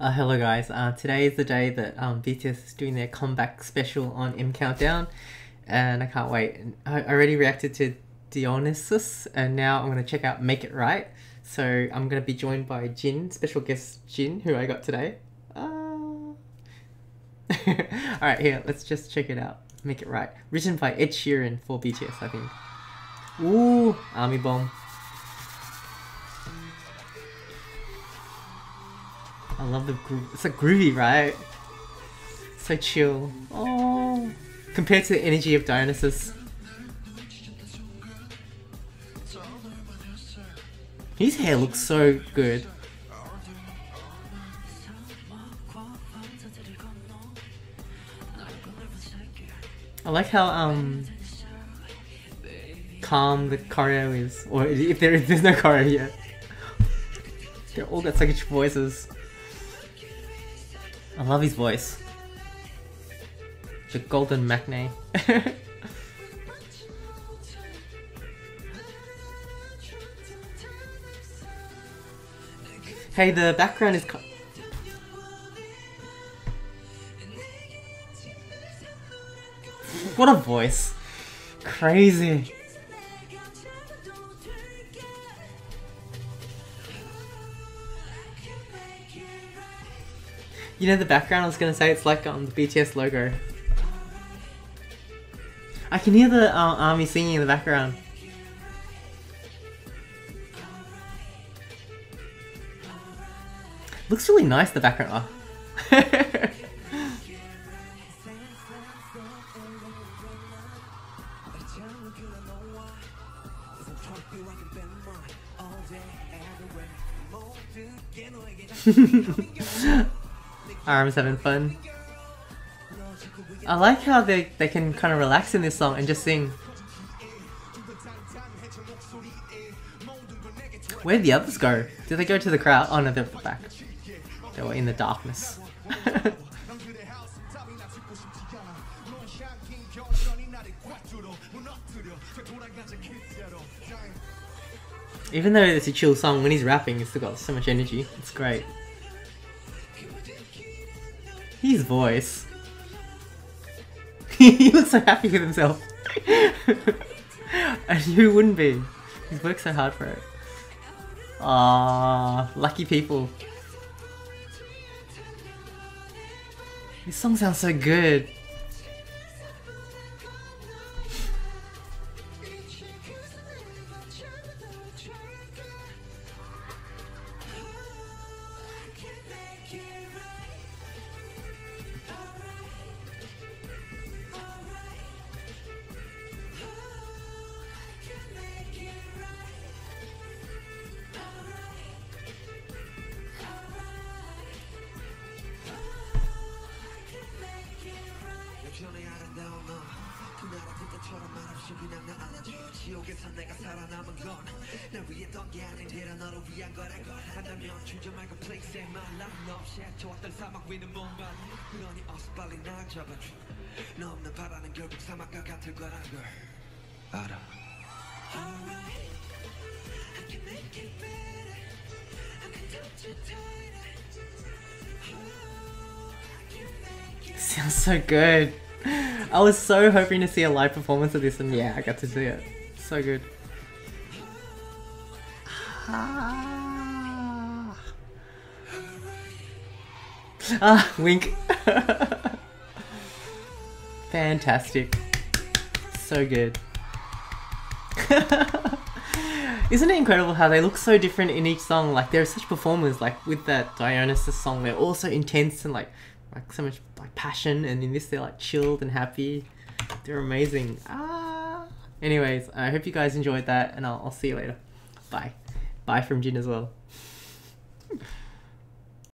Uh, hello guys, uh, today is the day that um, BTS is doing their comeback special on M Countdown and I can't wait. I already reacted to Dionysus and now I'm going to check out Make It Right. So I'm going to be joined by Jin, special guest Jin, who I got today. Uh... Alright, here, let's just check it out. Make It Right. Written by Ed Sheeran for BTS, I think. Ooh, Army Bomb. I love the groove. It's like groovy, right? So chill. Oh, compared to the energy of Dionysus. His hair looks so good. I like how um calm the choreo is, or if there is there's no choreo yet. They all got such voices. I love his voice. The golden maknae. hey, the background is. What a voice! Crazy. You know the background I was gonna say it's like um the BTS logo. I can hear the uh, army singing in the background. Looks really nice the background. Oh. Arms having fun. I like how they, they can kind of relax in this song and just sing. Where'd the others go? Did they go to the crowd? Oh no, they're back. They were in the darkness. Even though it's a chill song, when he's rapping, he's still got so much energy. It's great. His voice. he looks so happy with himself. and who wouldn't be? He's worked so hard for it. Ah, lucky people. This song sounds so good. 지옥에서 내가 살아남은 건날 위했던 게 아니라 너를 위한 거라고 한다면 주저 말고 please say my love 너 없이 헤쳐왔던 사막 위는 몸만 그러니 어서 빨리 날 잡아줘 너 없는 바다는 결국 사막과 같을 거란 걸 알아 Alright I can make it better I can touch you tighter Sounds so good. I was so hoping to see a live performance of this and yeah, I got to see it. So good. Ah, ah wink. Fantastic. So good. Isn't it incredible how they look so different in each song? Like they're such performers. Like with that Dionysus song, they're all so intense and like like so much like passion. And in this, they're like chilled and happy. They're amazing. Ah. Anyways, I hope you guys enjoyed that, and I'll, I'll see you later. Bye. Bye from Jin as well.